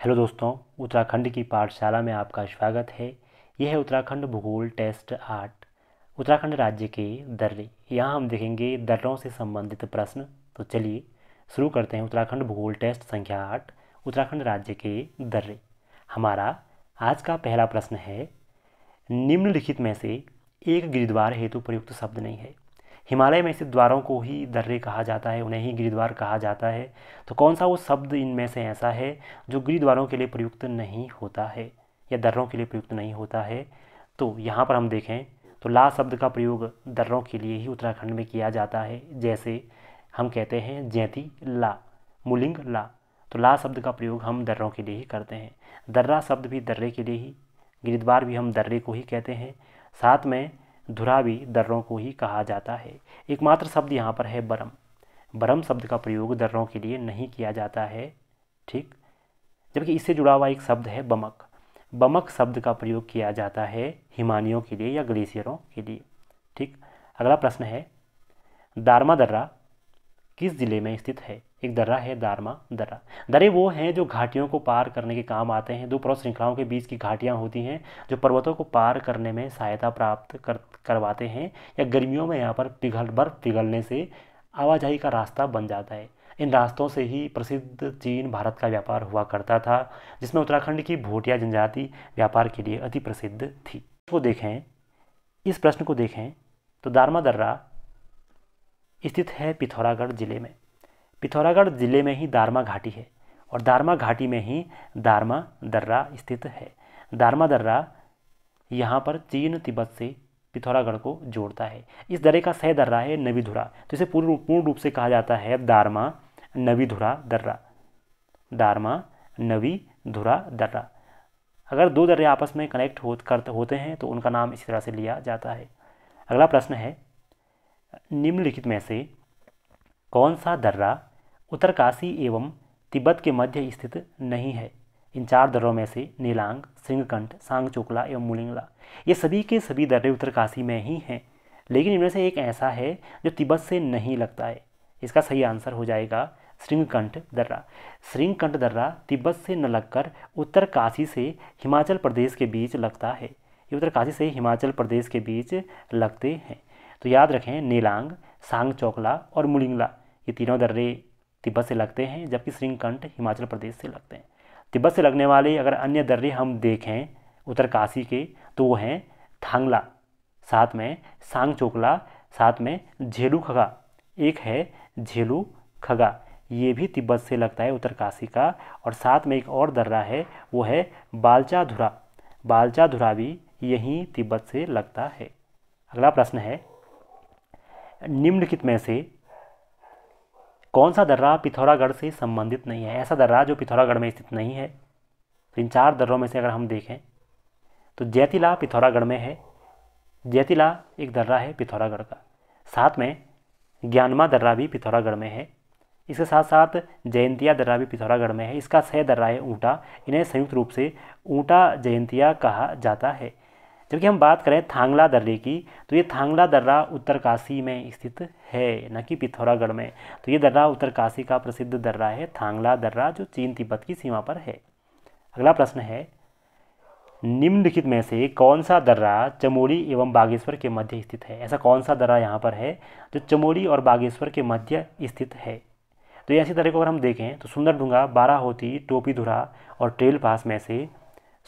Hello दोस्तों, उत्तराखंड की पाठशाला में आपका स्वागत है। यह है उत्तराखंड भूगोल टेस्ट आठ, उत्तराखंड राज्य के दर्रे। यहाँ हम देखेंगे दर्रों से संबंधित प्रश्न। तो चलिए, शुरू करते हैं उत्तराखंड भूगोल टेस्ट संख्या आठ, उत्तराखंड राज्य के दर्रे। हमारा आज का पहला प्रश्न है, निम्नलिखित में से एक गिरिद्वार हेतु प्रयुक्त शब्द नहीं है। हिमालय में स्थित द्वारों को ही दर्रे कहा जाता है, उन्हें ही गिरिद्वार कहा जाता है। तो कौन सा वो शब्द इनमें से ऐसा है जो गिरिद्वारों के लिए प्रयुक्त नहीं होता है, या दर्रों के लिए प्रयुक्त नहीं होता है? तो यहाँ पर हम देखें तो ला शब्द का प्रयोग दर्रों के लिए ही उत्तराखंड में किया जाता है, जैसे हम कहते हैं जैती ला, मुलिंग ला। तो ला शब्द का प्रयोग हम दर्रों के लिए ही करते हैं। दर्रा शब्द भी दर्रे के लिए ही, गिरिद्वार भी हम दर्रे को ही कहते हैं। साथ में धुरा भी दर्रों को ही कहा जाता है। एकमात्र शब्द यहाँ पर है बरम। बरम शब्द का प्रयोग दर्रों के लिए नहीं किया जाता है, ठीक? जबकि इससे जुड़ा हुआ एक शब्द है बमक। बमक शब्द का प्रयोग किया जाता है हिमानियों के लिए या ग्लेशियरों के लिए, ठीक? अगला प्रश्न है, दारमा दर्रा किस ज़िले में स्थित है? एक दर्रा है, दारमा, दर्रा। दर्रे वो हैं जो घाटियों को पार करने के काम आते हैं दो पर्वत श्रृंखलाओं के बीच की घाटियाँ होती हैं, जो पर्वतों को पार करने में सहायता प्राप्त कर, करवाते हैं, या गर्मियों में यहाँ पर पिघल, बर्फ़ पिघलने से आवाजाही का रास्ता बन जाता है। इन रास्तों से ही प्रसिद्ध चीन भारत का व्यापार हुआ करता था, जिसमें उत्तराखंड की भोटिया जनजाति व्यापार के लिए अति प्रसिद्ध थी। तो देखें, इस प्रश्न को देखें तो दारमा, दर्रा स्थित है पिथौरागढ़ ज़िले में। पिथौरागढ़ ज़िले में ही दारमा घाटी है और दारमा घाटी में ही दारमा दर्रा स्थित है। दारमा दर्रा यहाँ पर चीन तिब्बत से पिथौरागढ़ को जोड़ता है। इस दर्रे का सह दर्रा है नवीधुरा तो इसे पूर्ण पूर्ण रूप से कहा जाता है दारमा नवीधुरा दर्रा। दारमा नवी धुरा दर्रा। अगर दो दर्रे आपस में कनेक्ट हो करते होते हैं तो उनका नाम इसी तरह से लिया जाता है। अगला प्रश्न है, निम्नलिखित में से कौन सा दर्रा उत्तरकाशी एवं तिब्बत के मध्य स्थित नहीं है। इन चार दर्रों में से नीलांग सिंहकंठ सांगचोकला एवं मुलिंगला, ये सभी के सभी दर्रे उत्तरकाशी में ही हैं। लेकिन इनमें से एक ऐसा है जो तिब्बत से नहीं लगता है। इसका सही आंसर हो जाएगा श्रृंगकंठ दर्रा। श्रृंगकंठ दर्रा तिब्बत से न लगकर उत्तरकाशी से हिमाचल प्रदेश के बीच लगता है। ये उत्तरकाशी से हिमाचल प्रदेश के बीच लगते हैं। तो याद रखें नीलांग, सांग चौकला और मुलिंगला, ये तीनों दर्रे तिब्बत से लगते हैं, जबकि श्रृंगकंठ हिमाचल प्रदेश से लगते हैं। तिब्बत से लगने वाले अगर अन्य दर्रे हम देखें उत्तरकाशी के तो वो हैं थांगला, साथ में सांग चोकला, साथ में झेलू खगा। एक है झेलू खगा। ये भी तिब्बत से लगता है उत्तरकाशी का। और साथ में एक और दर्रा है, वो है बालचा धुरा बालचा धुरा भी यहीं तिब्बत से लगता है। अगला प्रश्न है, निम्नलिखित में से कौन सा दर्रा पिथौरागढ़ से संबंधित नहीं है? ऐसा दर्रा जो पिथौरागढ़ में स्थित नहीं है। तो इन चार दर्रों में से अगर हम देखें तो जैतिला पिथौरागढ़ में है। जैतिला एक दर्रा है पिथौरागढ़ का। साथ में ज्ञानमा दर्रा भी पिथौरागढ़ में है। इसके साथ साथ जयंतिया दर्रा भी पिथौरागढ़ में है। इसका सह दर्रा है ऊँटा। इन्हें संयुक्त रूप से ऊँटा जयंतिया कहा जाता है। जबकि हम बात करें थांगला दर्रे की तो ये थांगला दर्रा उत्तरकाशी में स्थित है, न कि पिथौरागढ़ में। तो ये दर्रा उत्तरकाशी का प्रसिद्ध दर्रा है थांगला दर्रा जो चीन तिब्बत की सीमा पर है। अगला प्रश्न है, निम्नलिखित में से कौन सा दर्रा चमोली एवं बागेश्वर के मध्य स्थित है? ऐसा कौन सा दर्रा यहाँ पर है, जो चमोली और बागेश्वर के मध्य स्थित है? तो ऐसी तरह को अगर हम देखें तो सुंदर ढूँगा बारह होती टोपी धुरा और ट्रेल पास में से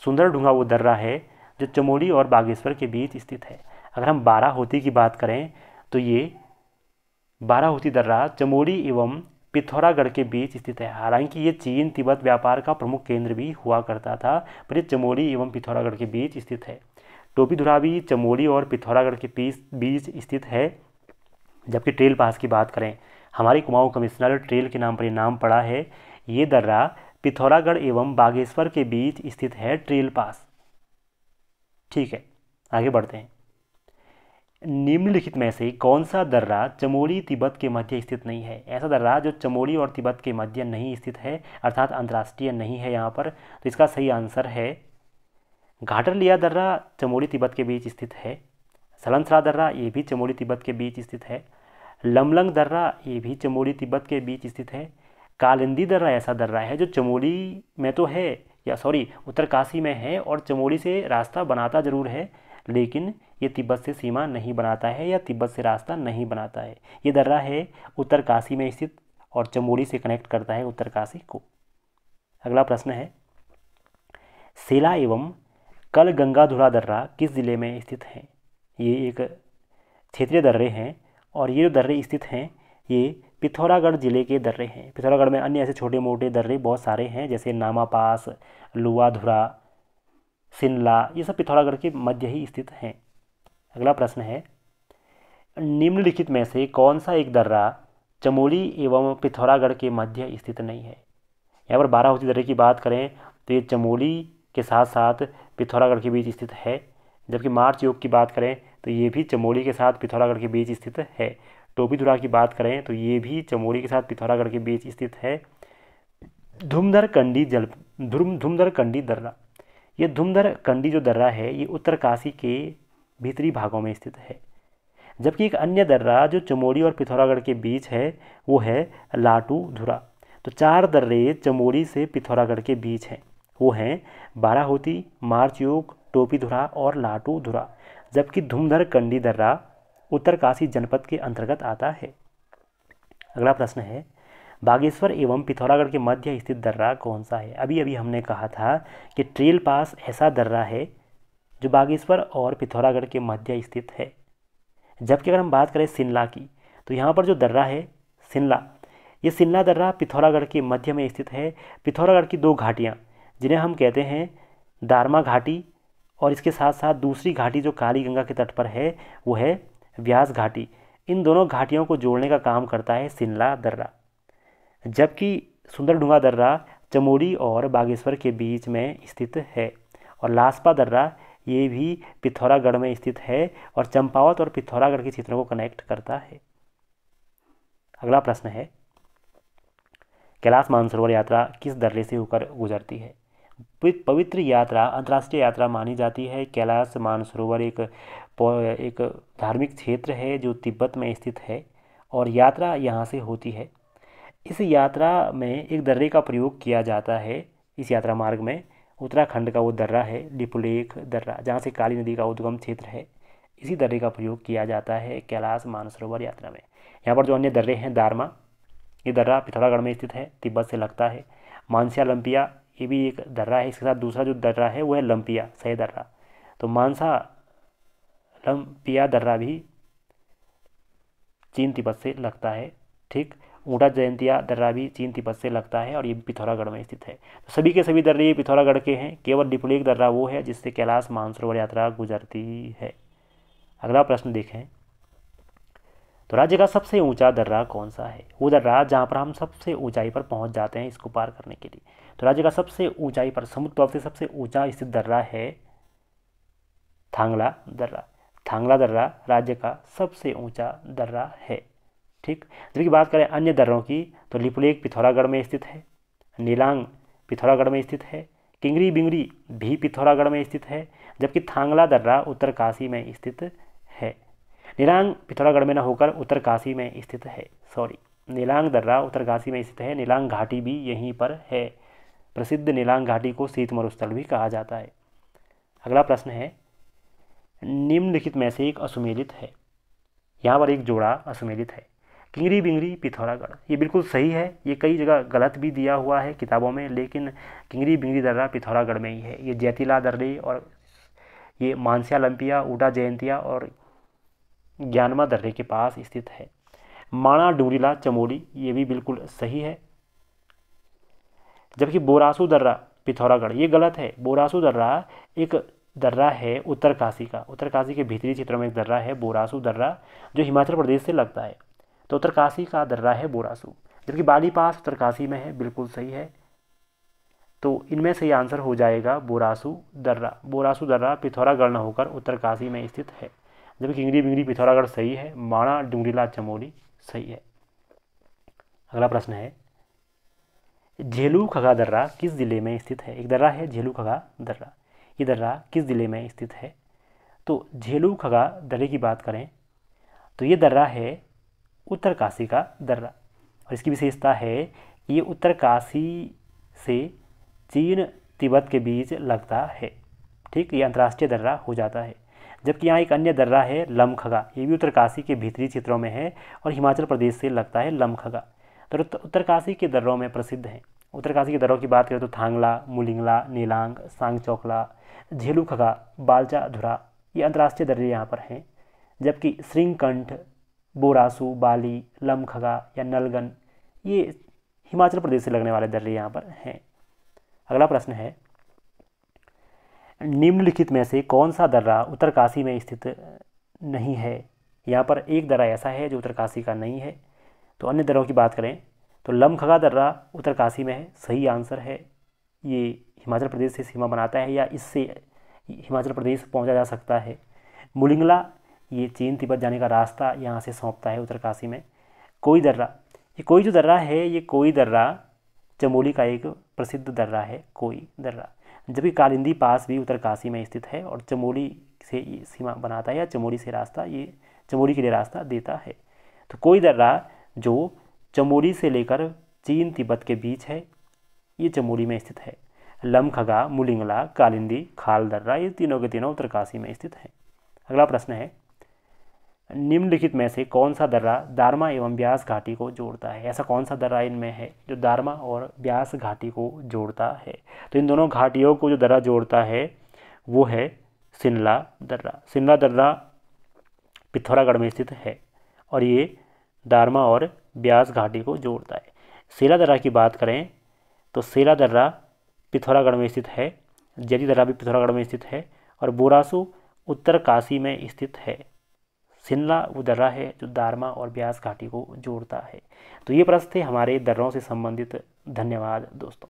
सुंदर ढूँगा वो दर्रा है जो चमोली और बागेश्वर के बीच स्थित है। अगर हम बारह होती की बात करें तो ये बारह होती दर्रा चमोली एवं पिथौरागढ़ के बीच स्थित है। हालाँकि ये चीन तिब्बत व्यापार का प्रमुख केंद्र भी हुआ करता था, पर ये चमोली एवं पिथौरागढ़ के बीच स्थित है। टोपी धुरा भी चमोली और पिथौरागढ़ के बीच स्थित है। जबकि ट्रेल पास की बात करें, हमारी कुमाऊं कमिश्नर ट्रेल के नाम पर ये नाम पड़ा है। ये दर्रा पिथौरागढ़ एवं बागेश्वर के बीच स्थित है ट्रेल पास। ठीक है, आगे बढ़ते हैं। निम्नलिखित में से कौन सा दर्रा चमोली तिब्बत के मध्य स्थित नहीं है? ऐसा दर्रा जो चमोली और तिब्बत के मध्य नहीं स्थित है, अर्थात अंतर्राष्ट्रीय नहीं है यहाँ पर तो इसका सही आंसर है घाटर लिया दर्रा चमोली तिब्बत के बीच स्थित है, सलंसरा दर्रा ये भी चमोली तिब्बत के बीच स्थित है, लमलंग दर्रा ये भी चमोली तिब्बत के बीच स्थित है, कालिंदी दर्रा ऐसा दर्रा है जो चमोली में तो है या सॉरी, उत्तरकाशी में है और चमोली से रास्ता बनाता ज़रूर है, लेकिन ये तिब्बत से सीमा नहीं बनाता है या तिब्बत से रास्ता नहीं बनाता है। ये दर्रा है उत्तरकाशी में स्थित और चमोली से कनेक्ट करता है उत्तरकाशी को। अगला प्रश्न है, सेला एवं कल गंगाधुरा दर्रा किस ज़िले में स्थित हैं? ये एक क्षेत्रीय दर्रे हैं और ये जो दर्रे स्थित हैं, ये पिथौरागढ़ ज़िले के दर्रे हैं। पिथौरागढ़ में अन्य ऐसे छोटे मोटे दर्रे बहुत सारे हैं, जैसे नामापास, लुआधुरा सिनला ये सब पिथौरागढ़ के मध्य ही स्थित हैं। अगला प्रश्न है, निम्नलिखित में से कौन सा एक दर्रा चमोली एवं पिथौरागढ़ के मध्य स्थित नहीं है? यहाँ पर बाराहोती दर्रे की बात करें तो ये चमोली के साथ साथ पिथौरागढ़ के बीच स्थित है। जबकि मार्च योग की बात करें तो ये भी चमोली के साथ पिथौरागढ़ के बीच स्थित है। टोपीधुरा की बात करें तो ये भी चमोली के साथ पिथौरागढ़ के बीच स्थित है। धुमधर कंडी जल, धुम धुमधर कंडी दर्रा। ये धुमधर कंडी जो दर्रा है, ये उत्तरकाशी के भीतरी भागों में स्थित है। जबकि एक अन्य दर्रा जो चमोली और पिथौरागढ़ के बीच है, वो है लाटू धुरा। तो चार दर्रे चमोली से पिथौरागढ़ के बीच हैं। वो हैं बाराहोती, मार्चयोग टोपीधुरा और लाटू धुरा। जबकि धुमधर कंडी दर्रा उत्तरकाशी जनपद के अंतर्गत आता है। अगला प्रश्न है, बागेश्वर एवं पिथौरागढ़ के मध्य स्थित दर्रा कौन सा है? अभी अभी हमने कहा था कि ट्रेल पास ऐसा दर्रा है जो बागेश्वर और पिथौरागढ़ के मध्य स्थित है। जबकि अगर हम बात करें सिनला की तो यहाँ पर जो दर्रा है सिनला ये सिनला दर्रा पिथौरागढ़ के मध्य में स्थित है। पिथौरागढ़ की दो घाटियाँ, जिन्हें हम कहते हैं दारमा घाटी और इसके साथ साथ दूसरी घाटी जो काली गंगा के तट पर है, वो है व्यास घाटी इन दोनों घाटियों को जोड़ने का काम करता है सिनला दर्रा। जबकि सुंदरडुंगा दर्रा चमोली और बागेश्वर के बीच में स्थित है, और लासपा दर्रा ये भी पिथौरागढ़ में स्थित है और चंपावत और पिथौरागढ़ के क्षेत्रों को कनेक्ट करता है। अगला प्रश्न है, कैलाश मानसरोवर यात्रा किस दर्रे से होकर गुजरती है? पवित्र यात्रा, अंतर्राष्ट्रीय यात्रा मानी जाती है। कैलाश मानसरोवर एक एक धार्मिक क्षेत्र है जो तिब्बत में स्थित है और यात्रा यहाँ से होती है। इस यात्रा में एक दर्रे का प्रयोग किया जाता है। इस यात्रा मार्ग में उत्तराखंड का वो दर्रा है लिपुलेख दर्रा, जहाँ से काली नदी का उद्गम क्षेत्र है। इसी दर्रे का प्रयोग किया जाता है कैलाश मानसरोवर यात्रा में। यहाँ पर जो अन्य दर्रे हैं, दारमा, ये दर्रा पिथौरागढ़ में स्थित है, तिब्बत से लगता है। मानसिया लंपिया ये भी एक दर्रा है, इसके साथ दूसरा जो दर्रा है, वो है लंपिया, सही दर्रा। तो मानसा लंपिया दर्रा भी चीन तिब्बत से लगता है, ठीक? ऊँटा जयंतिया दर्रा भी चीन तिब्बत से लगता है और ये पिथौरागढ़ में स्थित है। तो सभी के सभी दर्रे ये पिथौरागढ़ के हैं, केवल डिपुलेक दर्रा वो है, जिससे कैलाश मानसरोवर यात्रा गुजरती है। अगला प्रश्न देखें। तो राज्य का सबसे ऊँचा दर्रा कौन सा है? वो दर्रा जहाँ पर हम सबसे ऊंचाई पर पहुँच जाते हैं इसको पार करने के लिए। तो राज्य का सबसे ऊंचाई पर, समुद्र तौर से सबसे ऊँचा स्थित दर्रा है थांगला दर्रा। थांगला दर्रा राज्य का सबसे ऊँचा दर्रा है। ठीक? जबकि बात करें अन्य दर्रों की तो लिपुलेक पिथौरागढ़ में स्थित है, नीलांग पिथौरागढ़ में स्थित है, किंगरी बिंगरी भी पिथौरागढ़ में स्थित है, जबकि थांगला दर्रा उत्तरकाशी में स्थित है। नीलांग पिथौरागढ़ में न होकर उत्तरकाशी में स्थित है, सॉरी। नीलांग दर्रा उत्तरकाशी में स्थित है, नीलांग घाटी भी यहीं पर है। प्रसिद्ध नीलांग घाटी को शीत मरुस्थल भी कहा जाता है। अगला प्रश्न है, निम्नलिखित में से एक असुमेलित है। यहाँ पर एक जोड़ा असुमेलित है। किंगरी बिंगरी पिथौरागढ़। ये बिल्कुल सही है, ये कई जगह गलत भी दिया हुआ है किताबों में, लेकिन किंगरी बिंगरी दर्रा पिथौरागढ़ में ही है। ये जैतिला दर्रे और ये मानसिया लंपिया, ऊटा जयंतिया और ज्ञानमा दर्रे के पास स्थित है। माणा डूंगरीला चमोली, ये भी बिल्कुल सही है। जबकि बोरासू दर्रा, पिथौरागढ़, ये गलत है। बोरासू दर्रा एक दर्रा है उत्तरकाशी का। उत्तरकाशी के भीतरी क्षेत्र में एक दर्रा है बोरासू दर्रा, जो हिमाचल प्रदेश से लगता है। तो उत्तरकाशी का दर्रा है बोरासू। जबकि बाली पास उत्तरकाशी में है, बिल्कुल सही है। तो इनमें से आंसर हो जाएगा बोरासू दर्रा। बोरासू दर्रा पिथौरागढ़ न होकर उत्तरकाशी में स्थित है। जबकि किंगरी बिंगरी पिथौरागढ़ सही है, माणा डूंगरीला चमोली सही है। अगला प्रश्न है झेलू खगा दर्रा किस ज़िले में स्थित है? एक दर्रा है झेलू खगा दर्रा। ये दर्रा किस ज़िले में स्थित है? तो झेलू खगा दर्रे की बात करें तो ये दर्रा है उत्तरकाशी का दर्रा। और इसकी विशेषता है ये उत्तरकाशी से चीन, तिब्बत के बीच लगता है। ठीक, ये अंतर्राष्ट्रीय दर्रा हो जाता है। जबकि यहाँ एक अन्य दर्रा है लमखगा। ये भी उत्तरकाशी के भीतरी क्षेत्रों में है और हिमाचल प्रदेश से लगता है लमखगा। तो उत्तरकाशी के दर्रों में प्रसिद्ध हैं। उत्तरकाशी के दरों की बात करें तो थांगला, मुलिंगला, नीलांग सांग चौकला झेलू खगा बालचा धुरा ये अंतर्राष्ट्रीय दर्रे यहाँ पर हैं, जबकि श्रृंगकंठ, बोरासू, बाली, लमखगा या नलगन, ये हिमाचल प्रदेश से लगने वाले दर्रे यहाँ पर हैं। अगला प्रश्न है, निम्नलिखित में से कौन सा दर्रा उत्तरकाशी में स्थित नहीं है? यहाँ पर एक दर्रा ऐसा है जो उत्तरकाशी का नहीं है। तो अन्य दर्रों की बात करें तो लमखगा दर्रा उत्तरकाशी में है, सही आंसर है, ये हिमाचल प्रदेश से सीमा बनाता है या इससे हिमाचल प्रदेश पहुँचा जा सकता है। मुलिंगला, ये चीन तिब्बत जाने का रास्ता यहाँ से सौंपता है उत्तरकाशी में। कोई दर्रा, ये कोई जो दर्रा है, ये कोई दर्रा, चमोली का एक प्रसिद्ध दर्रा है, कोई दर्रा, जबकि कालिंदी पास भी उत्तरकाशी में स्थित है और चमोली से ये सीमा बनाता है या चमोली से रास्ता, ये चमोली के लिए रास्ता देता है। तो कोई दर्रा जो चमोली से लेकर चीन तिब्बत के बीच है। ये चमोली में स्थित है। लमखगा, मुलिंगला, कालिंदी, खालदर्रा, ये तीनों के तीनों उत्तरकाशी में स्थित है। अगला प्रश्न है, निम्नलिखित में से कौन सा दर्रा दारमा एवं ब्यास घाटी को जोड़ता है? ऐसा कौन सा दर्रा इनमें है जो दारमा और ब्यास घाटी को जोड़ता है? तो इन दोनों घाटियों को जो दर्रा जोड़ता है, वो है शिमला दर्रा। शिमला दर्रा पिथौरागढ़ में स्थित है और ये दारमा और ब्यास घाटी को जोड़ता है। सेला दर्रा की बात करें तो सेला दर्रा पिथौरागढ़ में स्थित है जदी दर्रा भी पिथौरागढ़ में स्थित है और बोरासू उत्तर काशी में स्थित है। सिनला वो दर्रा है जो दारमा और ब्यास घाटी को जोड़ता है। तो ये प्रश्न थे हमारे दर्रों से संबंधित। धन्यवाद दोस्तों।